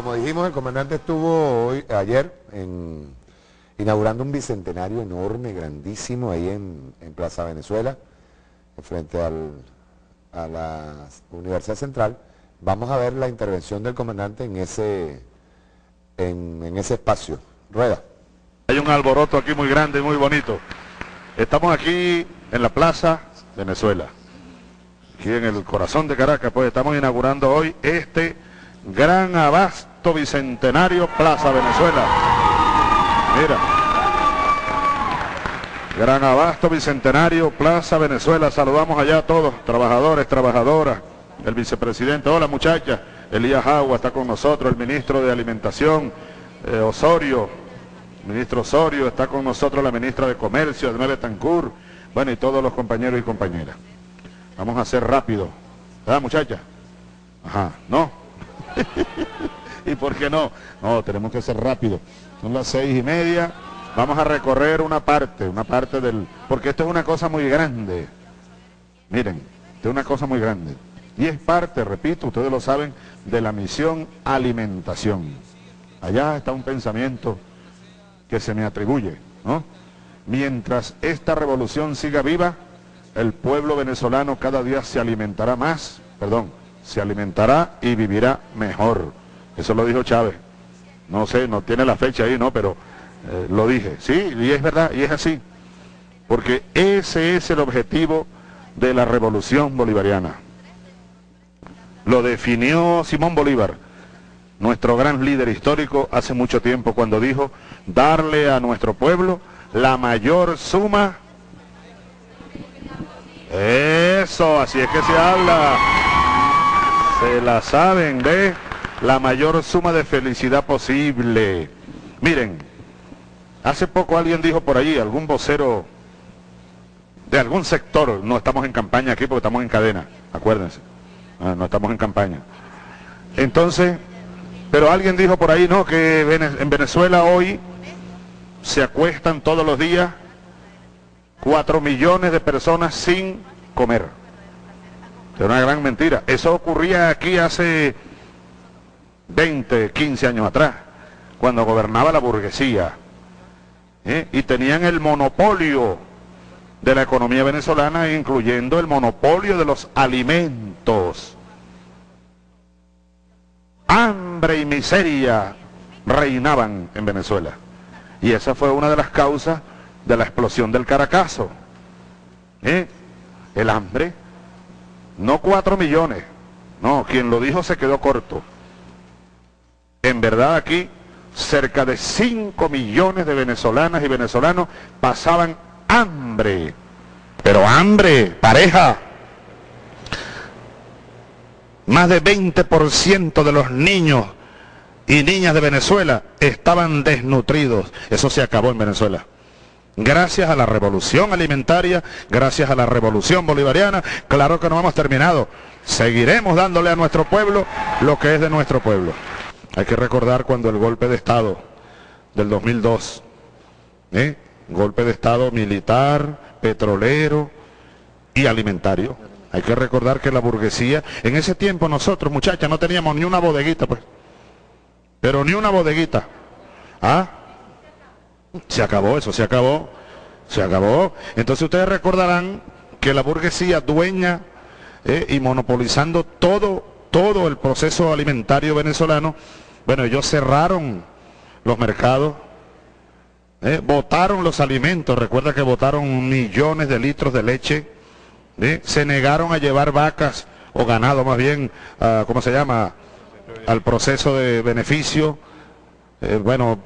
dijimos, el comandante estuvo hoy, ayer inaugurando un bicentenario enorme, grandísimo, ahí en, Plaza Venezuela, frente al, a la Universidad Central. Vamos a ver la intervención del comandante en ese, en ese espacio. Rueda. Hay un alboroto aquí muy grande, muy bonito. Estamos aquí en la Plaza Venezuela, aquí en el corazón de Caracas, pues estamos inaugurando hoy este gran abasto bicentenario Plaza Venezuela. Mira. Gran abasto bicentenario Plaza Venezuela. Saludamos allá a todos, trabajadores, trabajadoras, el vicepresidente, hola muchachas, Elías Agua está con nosotros, el ministro de Alimentación, eh, Osorio, ministro Osorio, está con nosotros la ministra de Comercio, Admere Tancur, bueno, y todos los compañeros y compañeras. Vamos a hacer rápido. ¿Verdad, muchacha? Ajá, ¿no? ¿Y por qué no? No, tenemos que ser rápido. Son las seis y media. Vamos a recorrer una parte, una parte del... Porque esto es una cosa muy grande. Miren, esto es una cosa muy grande. Y es parte, repito, ustedes lo saben, de la misión alimentación. Allá está un pensamiento que se me atribuye, ¿no? Mientras esta revolución siga viva, el pueblo venezolano cada día se alimentará más, perdón, se alimentará y vivirá mejor. Eso lo dijo Chávez. No sé, no tiene la fecha ahí, ¿no? Pero eh, lo dije. Sí, y es verdad, y es así. Porque ese es el objetivo de la revolución bolivariana. Lo definió Simón Bolívar nuestro gran líder histórico hace mucho tiempo cuando dijo darle a nuestro pueblo la mayor suma. Eso, así es que se habla. Se la saben, ¿ve? La mayor suma de felicidad posible. Miren, hace poco alguien dijo por allí, algún vocero de algún sector, no estamos en campaña aquí porque estamos en cadena, acuérdense, ah, no estamos en campaña. Entonces, pero alguien dijo por ahí, ¿no? Que en Venezuela hoy se acuestan todos los días cuatro millones de personas sin comer. Es una gran mentira. Eso ocurría aquí hace 20, 15 años atrás, cuando gobernaba la burguesía. ¿eh? Y tenían el monopolio de la economía venezolana, incluyendo el monopolio de los alimentos hambre y miseria reinaban en Venezuela. Y esa fue una de las causas de la explosión del Caracazo. ¿Eh? El hambre. No cuatro millones. No, quien lo dijo se quedó corto. En verdad aquí cerca de cinco millones de venezolanas y venezolanos pasaban hambre. Pero hambre, pareja, más de 20% de los niños y niñas de Venezuela estaban desnutridos. Eso se acabó en Venezuela. Gracias a la revolución alimentaria, gracias a la revolución bolivariana, claro que no hemos terminado. Seguiremos dándole a nuestro pueblo lo que es de nuestro pueblo. Hay que recordar cuando el golpe de Estado del 2002, ¿eh? golpe de Estado militar, petrolero y alimentario, hay que recordar que la burguesía, en ese tiempo nosotros, muchachas, no teníamos ni una bodeguita, pues. Pero ni una bodeguita. ¿Ah? Se acabó eso, se acabó. Se acabó. Entonces ustedes recordarán que la burguesía dueña eh, y monopolizando todo, todo el proceso alimentario venezolano, bueno, ellos cerraron los mercados, eh, botaron los alimentos, recuerda que votaron millones de litros de leche se negaron a llevar vacas o ganado más bien, ¿cómo se llama? Al proceso de beneficio. Eh, bueno,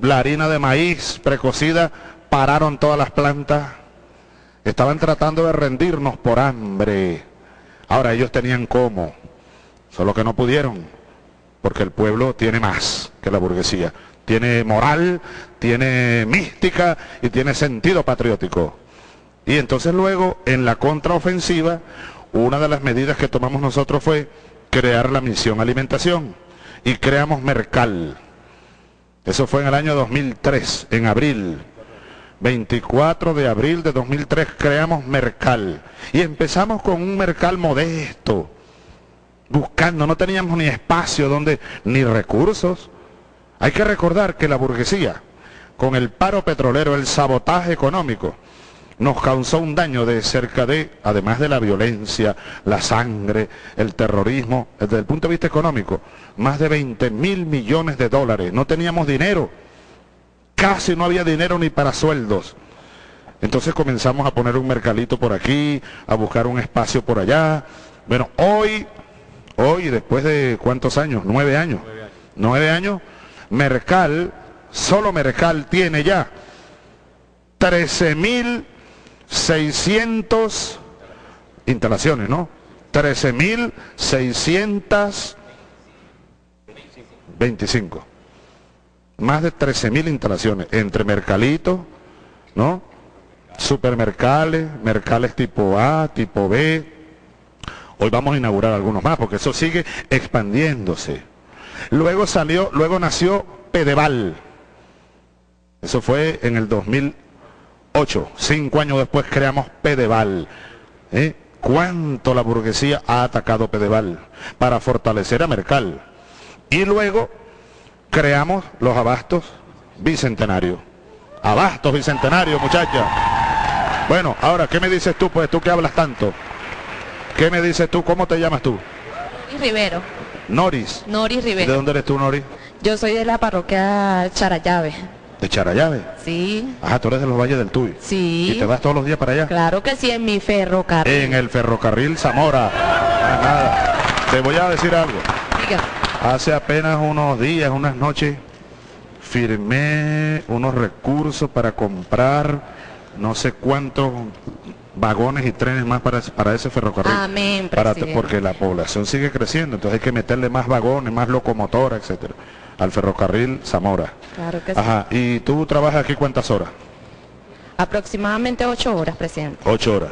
la harina de maíz precocida, pararon todas las plantas. Estaban tratando de rendirnos por hambre. Ahora ellos tenían cómo, solo que no pudieron, porque el pueblo tiene más que la burguesía. Tiene moral, tiene mística y tiene sentido patriótico. Y entonces luego, en la contraofensiva, una de las medidas que tomamos nosotros fue crear la misión alimentación y creamos Mercal. Eso fue en el año 2003, en abril. 24 de abril de 2003 creamos Mercal y empezamos con un Mercal modesto. buscando, no teníamos ni espacio donde, ni recursos. Hay que recordar que la burguesía, con el paro petrolero, el sabotaje económico, nos causó un daño de cerca de, además de la violencia, la sangre, el terrorismo, desde el punto de vista económico, más de 20 mil millones de dólares. No teníamos dinero, casi no había dinero ni para sueldos. Entonces comenzamos a poner un mercadito por aquí, a buscar un espacio por allá. Bueno, hoy, hoy, después de cuántos años, nueve años, nueve años, Mercal, solo Mercal tiene ya 13.600 instalaciones, ¿no? 13.625. Más de 13.000 instalaciones entre Mercalito, ¿no? Supermercales, mercales tipo A, tipo B. Hoy vamos a inaugurar algunos más porque eso sigue expandiéndose. Luego salió, luego nació Pedeval. Eso fue en el 2008. Cinco años después creamos Pedeval. ¿Eh? ¿Cuánto la burguesía ha atacado Pedeval para fortalecer a Mercal? Y luego creamos los abastos bicentenarios. Abastos bicentenarios, muchachas. Bueno, ahora, ¿qué me dices tú? Pues tú que hablas tanto. ¿Qué me dices tú? ¿Cómo te llamas tú? Rivero. Noris. Noris ¿De Rivero. dónde eres tú, Noris? Yo soy de la parroquia Charayave. De Charayave. Sí, Ajá, tú eres de los Valles del Tuy. sí. ¿Y te vas todos los días para allá? Claro que sí, en mi ferrocarril. En el ferrocarril Zamora. Ah, nada. Te voy a decir algo. Hace apenas unos días, unas noches, firmé unos recursos para comprar no sé cuántos vagones y trenes más para, para ese ferrocarril. Amén, Para- porque la población sigue creciendo, entonces hay que meterle más vagones, más locomotoras, etcétera, al ferrocarril Zamora. Claro que sí. Ajá, ¿y tú trabajas aquí cuántas horas? Aproximadamente ocho horas, presidente. Ocho horas.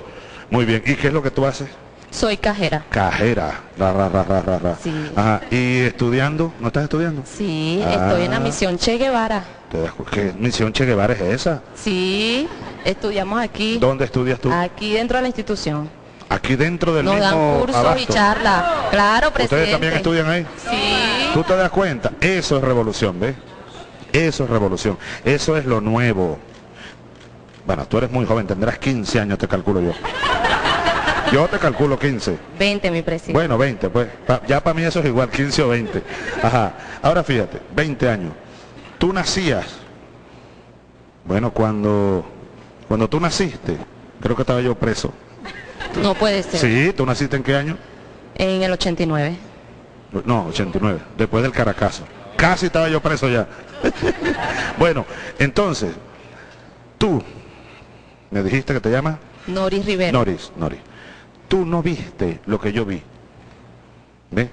Muy bien, ¿y qué es lo que tú haces? Soy cajera. Cajera. Ra, ra, ra, ra, ra, ra. Sí. Ajá, ¿y estudiando? ¿No estás estudiando? Sí, Ah. estoy en la misión Che Guevara. ¿Te ¿Qué misión Che Guevara es esa? Sí, estudiamos aquí. ¿Dónde estudias tú? Aquí dentro de la institución. Aquí dentro del Nos dan mismo cursos y charlas. Claro, presidente. ¿Ustedes también estudian ahí? Sí. ¿Tú te das cuenta? Eso es revolución, ¿ves? Eso es revolución. Eso es lo nuevo. Bueno, tú eres muy joven, tendrás 15 años, te calculo yo. Yo te calculo 15. 20, mi presidente. Bueno, 20, pues. Pa- ya para mí eso es igual, 15 o 20. Ajá. Ahora fíjate, 20 años. Tú nacías. Bueno, cuando, cuando tú naciste, creo que estaba yo preso. No puede ser. Sí, ¿tú naciste en qué año? En el 89. No, 89, después del Caracazo. Casi estaba yo preso ya. bueno, entonces, tú, me dijiste que te llamas Noris Rivero. Noris, Noris. Tú no viste lo que yo vi. ¿Ves?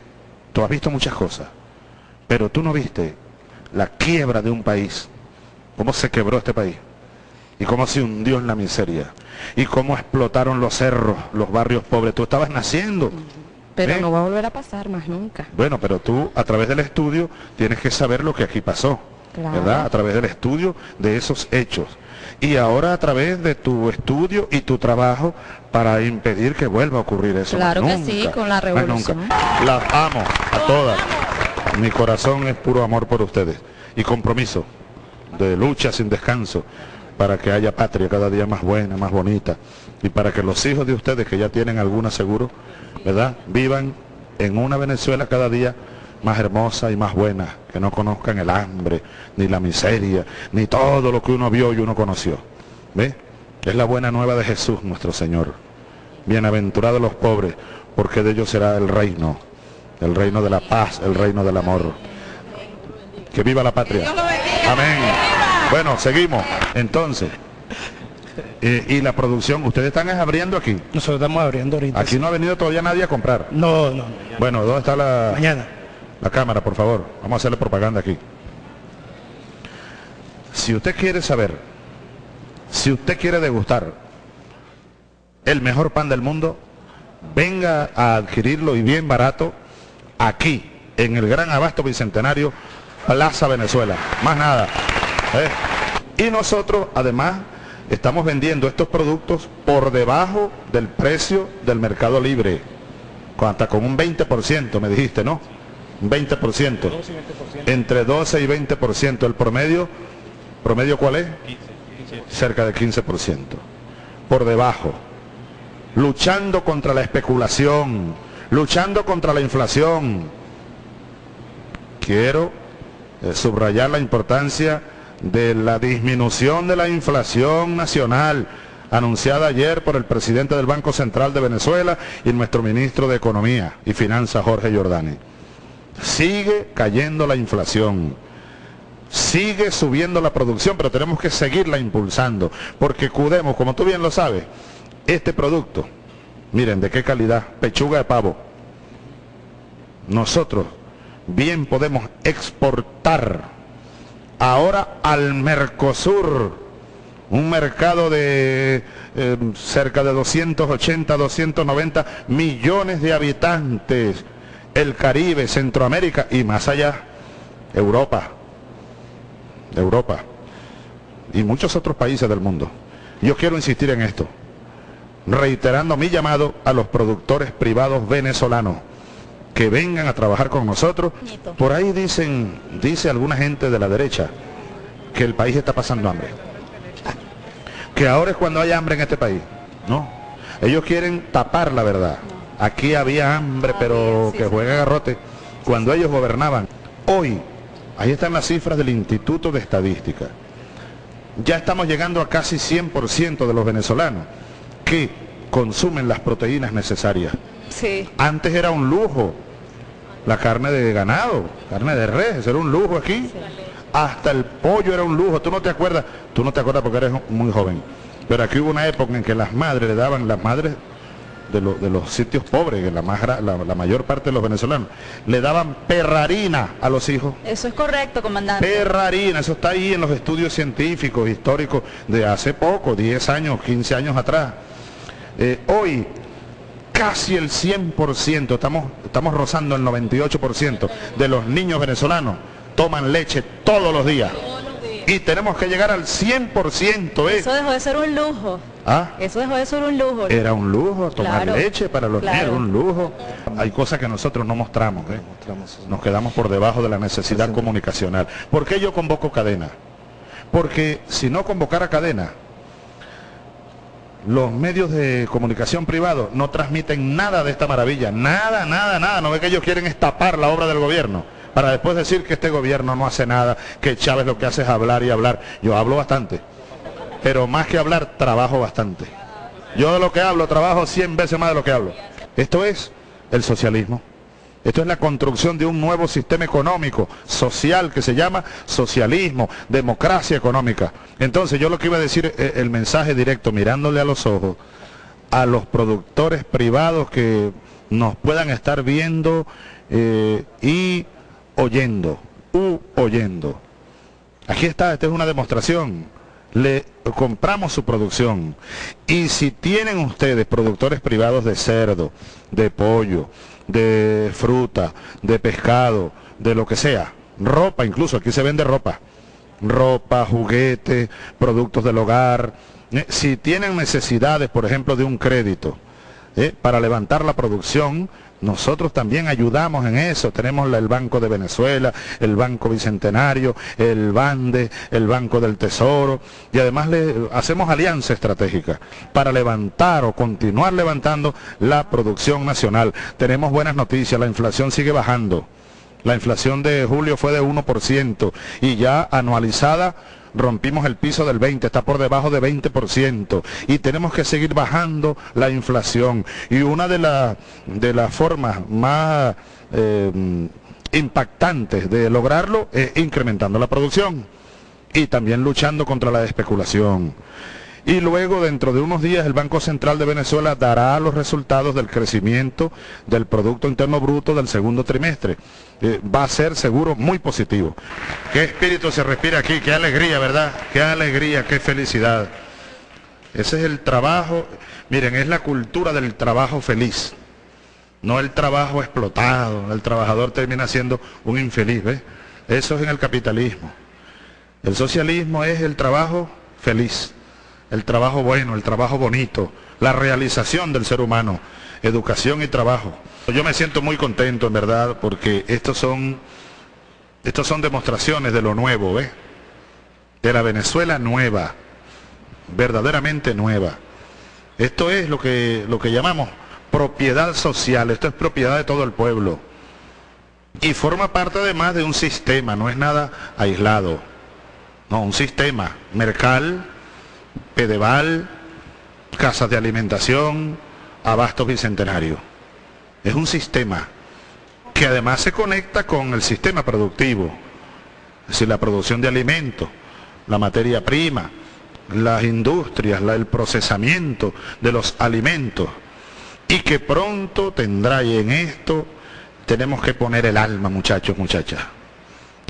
Tú has visto muchas cosas, pero tú no viste la quiebra de un país, cómo se quebró este país y cómo se hundió en la miseria y cómo explotaron los cerros, los barrios pobres. Tú estabas naciendo. Pero ¿Ves? no va a volver a pasar más nunca. Bueno, pero tú a través del estudio tienes que saber lo que aquí pasó, Claro. ¿verdad? A través del estudio de esos hechos. Y ahora a través de tu estudio y tu trabajo para impedir que vuelva a ocurrir eso. más Claro que nunca, sí, con la más revolución. nunca. Las amo a todas. Mi corazón es puro amor por ustedes y compromiso de lucha sin descanso para que haya patria cada día más buena, más bonita y para que los hijos de ustedes que ya tienen alguna seguro, ¿verdad? Vivan en una Venezuela cada día más hermosa y más buena, que no conozcan el hambre, ni la miseria, ni todo lo que uno vio y uno conoció. ¿Ve? Es la buena nueva de Jesús, nuestro Señor. Bienaventurados los pobres, porque de ellos será el reino, el reino de la paz, el reino del amor. Que viva la patria. Amén. Bueno, seguimos. Entonces, eh, y la producción, ustedes están abriendo aquí. Nosotros estamos abriendo ahorita. Aquí no ha venido todavía nadie a comprar. No, no, no. Bueno, ¿dónde está la, Mañana. la cámara, por favor? Vamos a hacerle propaganda aquí. Si usted quiere saber, si usted quiere degustar el mejor pan del mundo, venga a adquirirlo y bien barato aquí, en el Gran Abasto Bicentenario, Plaza Venezuela. Más nada. ¿eh? Y nosotros, además, estamos vendiendo estos productos por debajo del precio del mercado libre hasta con un 20%, me dijiste, ¿no? Un 20%. Entre 12 y 20%. ¿El promedio? ¿Promedio cuál es? Cerca de 15%. Por debajo. Luchando contra la especulación, luchando contra la inflación. Quiero eh, subrayar la importancia de la disminución de la inflación nacional anunciada ayer por el presidente del Banco Central de Venezuela y nuestro ministro de Economía y Finanzas, Jorge Giordani. Sigue cayendo la inflación, sigue subiendo la producción, pero tenemos que seguirla impulsando, porque Cudemos, como tú bien lo sabes, este producto, miren de qué calidad, pechuga de pavo, nosotros bien podemos exportar ahora al Mercosur, un mercado de eh, cerca de 280, 290 millones de habitantes, el Caribe, Centroamérica y más allá, Europa, Europa y muchos otros países del mundo. Yo quiero insistir en esto, reiterando mi llamado a los productores privados venezolanos que vengan a trabajar con nosotros. Por ahí dicen, dice alguna gente de la derecha, que el país está pasando hambre. Que ahora es cuando hay hambre en este país. No. Ellos quieren tapar la verdad. Aquí había hambre, pero que juega garrote. Cuando ellos gobernaban. Hoy, ahí están las cifras del Instituto de Estadística. Ya estamos llegando a casi 100% de los venezolanos que consumen las proteínas necesarias. Sí. Antes era un lujo la carne de ganado, carne de res, eso era un lujo aquí. Hasta el pollo era un lujo. Tú no te acuerdas, tú no te acuerdas porque eres muy joven. Pero aquí hubo una época en que las madres le daban, las madres de, lo- de los sitios pobres, que la, más, la, la mayor parte de los venezolanos, le daban perrarina a los hijos. Eso es correcto, comandante. Perrarina, eso está ahí en los estudios científicos, históricos de hace poco, 10 años, 15 años atrás. Eh, hoy, casi el 100%, estamos, estamos rozando el 98% de los niños venezolanos toman leche todos los días. Y tenemos que llegar al 100%. ¿eh? Eso dejó de ser un lujo. ¿Ah? Eso dejó de ser un lujo. Era un lujo tomar Claro, leche para los niños, claro. era un lujo. Hay cosas que nosotros no mostramos, ¿eh? nos quedamos por debajo de la necesidad comunicacional. ¿Por qué yo convoco cadena? Porque si no convocara cadena, los medios de comunicación privados no transmiten nada de esta maravilla, nada, nada, nada. No ve que ellos quieren estapar la obra del gobierno para después decir que este gobierno no hace nada, que Chávez lo que hace es hablar y hablar. Yo hablo bastante, pero más que hablar, trabajo bastante. Yo de lo que hablo, trabajo 100 veces más de lo que hablo. Esto es el socialismo. Esto es la construcción de un nuevo sistema económico, social, que se llama socialismo, democracia económica. Entonces yo lo que iba a decir, eh, el mensaje directo, mirándole a los ojos, a los productores privados que nos puedan estar viendo eh, y oyendo, u oyendo. Aquí está, esta es una demostración. Le compramos su producción. Y si tienen ustedes productores privados de cerdo, de pollo, de fruta, de pescado, de lo que sea, ropa incluso, aquí se vende ropa, ropa, juguetes, productos del hogar. Eh, Si tienen necesidades, por ejemplo, de un crédito eh, para levantar la producción, nosotros también ayudamos en eso. Tenemos el Banco de Venezuela, el Banco Bicentenario, el BANDE, el Banco del Tesoro, y además hacemos alianza estratégica para levantar o continuar levantando la producción nacional. Tenemos buenas noticias, la inflación sigue bajando. La inflación de julio fue de 1% y ya anualizada rompimos el piso del 20, está por debajo de 20% y tenemos que seguir bajando la inflación. Y una de, la- de las formas más eh, impactantes de lograrlo es incrementando la producción y también luchando contra la especulación. Y luego, dentro de unos días, el Banco Central de Venezuela dará los resultados del crecimiento del Producto Interno Bruto del segundo trimestre. Eh, va a ser seguro muy positivo. Qué espíritu se respira aquí, qué alegría, ¿verdad? Qué alegría, qué felicidad. Ese es el trabajo, miren, es la cultura del trabajo feliz, no el trabajo explotado. El trabajador termina siendo un infeliz, ¿ves? Eso es en el capitalismo. El socialismo es el trabajo feliz, el trabajo bueno, el trabajo bonito, la realización del ser humano. educación y trabajo. Yo me siento muy contento, en verdad, porque estos son, estos son demostraciones de lo nuevo, ¿ves? De la Venezuela nueva, verdaderamente nueva. Esto es lo que, lo que llamamos propiedad social, esto es propiedad de todo el pueblo. Y forma parte además de un sistema, no es nada aislado. No, un sistema. Mercal, Pedeval, casas de alimentación, abastos bicentenario. Es un sistema que además se conecta con el sistema productivo, es decir, la producción de alimentos, la materia prima, las industrias, el procesamiento de los alimentos, y que pronto tendrá, y en esto tenemos que poner el alma, muchachos, muchachas,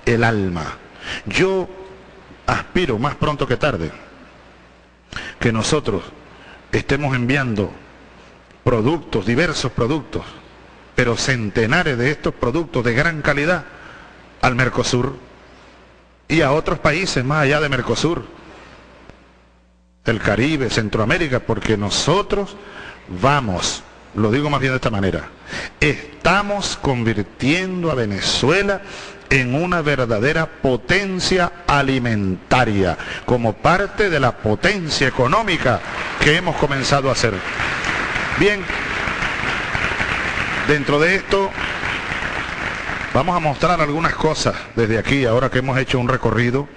el alma. Yo aspiro más pronto que tarde que nosotros estemos enviando productos, diversos productos, pero centenares de estos productos de gran calidad al Mercosur y a otros países más allá de Mercosur, el Caribe, Centroamérica, porque nosotros vamos, lo digo más bien de esta manera, estamos convirtiendo a Venezuela en una verdadera potencia alimentaria, como parte de la potencia económica que hemos comenzado a hacer. Bien, dentro de esto vamos a mostrar algunas cosas desde aquí, ahora que hemos hecho un recorrido,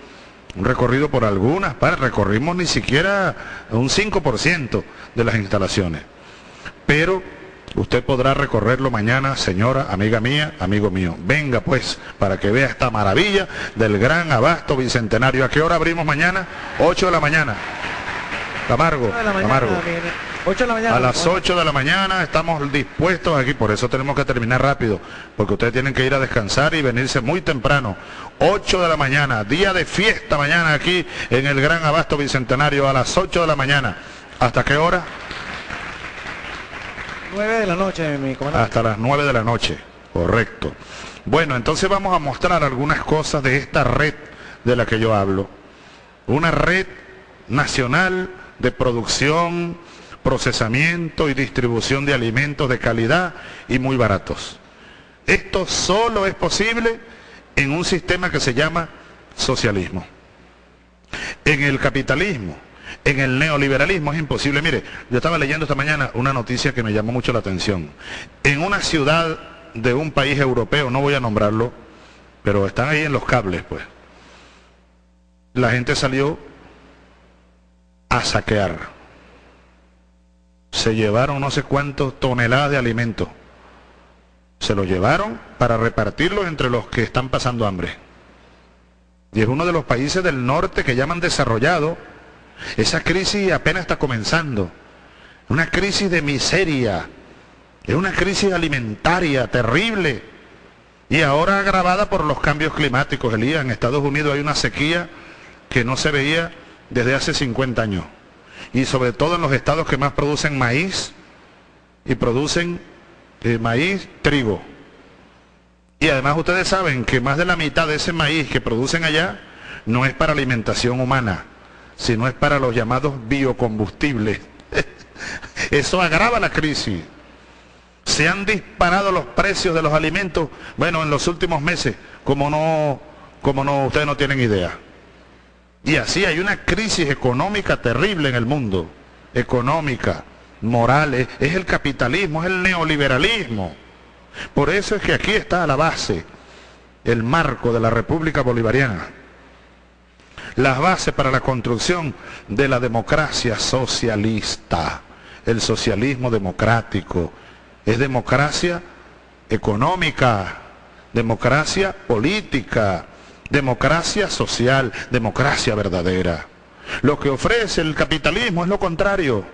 un recorrido por algunas partes, recorrimos ni siquiera un 5% de las instalaciones, pero Usted podrá recorrerlo mañana, señora, amiga mía, amigo mío. Venga pues, para que vea esta maravilla del gran abasto bicentenario. ¿A qué hora abrimos mañana? 8 de la mañana. Camargo, Camargo. 8 de la mañana. A las 8 de la mañana estamos dispuestos aquí, por eso tenemos que terminar rápido, porque ustedes tienen que ir a descansar y venirse muy temprano. 8 de la mañana, día de fiesta mañana aquí en el Gran Abasto Bicentenario a las 8 de la mañana. ¿Hasta qué hora? 9 de la noche, mi comandante. Hasta las 9 de la noche, correcto. Bueno, entonces vamos a mostrar algunas cosas de esta red de la que yo hablo. Una red nacional de producción, procesamiento y distribución de alimentos de calidad y muy baratos. Esto solo es posible en un sistema que se llama socialismo. En el capitalismo en el neoliberalismo es imposible. Mire, yo estaba leyendo esta mañana una noticia que me llamó mucho la atención. En una ciudad de un país europeo, no voy a nombrarlo, pero están ahí en los cables, pues. La gente salió a saquear. Se llevaron no sé cuántos toneladas de alimentos. Se los llevaron para repartirlos entre los que están pasando hambre. Y es uno de los países del norte que llaman desarrollado esa crisis apenas está comenzando. Una crisis de miseria. Es una crisis alimentaria terrible. Y ahora agravada por los cambios climáticos. Elías, en Estados Unidos hay una sequía que no se veía desde hace 50 años. Y sobre todo en los estados que más producen maíz y producen eh, maíz, trigo. Y además ustedes saben que más de la mitad de ese maíz que producen allá no es para alimentación humana, sino es para los llamados biocombustibles. Eso agrava la crisis. Se han disparado los precios de los alimentos, bueno, en los últimos meses, como no, como no, ustedes no tienen idea. Y así hay una crisis económica terrible en el mundo, económica, moral, es, es el capitalismo, es el neoliberalismo. Por eso es que aquí está la base el marco de la República Bolivariana las bases para la construcción de la democracia socialista, el socialismo democrático. Es democracia económica, democracia política, democracia social, democracia verdadera. Lo que ofrece el capitalismo es lo contrario.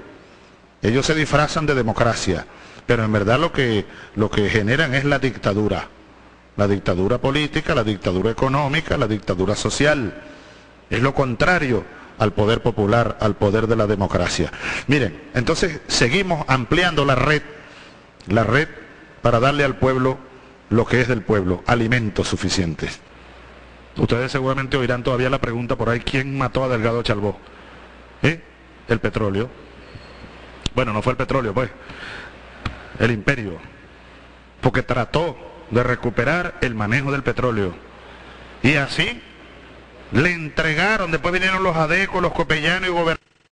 Ellos se disfrazan de democracia, pero en verdad lo que, lo que generan es la dictadura. La dictadura política, la dictadura económica, la dictadura social. Es lo contrario al poder popular, al poder de la democracia. Miren, entonces seguimos ampliando la red, la red para darle al pueblo lo que es del pueblo, alimentos suficientes. Ustedes seguramente oirán todavía la pregunta por ahí, ¿quién mató a Delgado Chalbó? ¿Eh? El petróleo. Bueno, no fue el petróleo, pues. el imperio, porque trató de recuperar el manejo del petróleo. Y así le entregaron, después vinieron los adecos, los copellanos y gobernadores.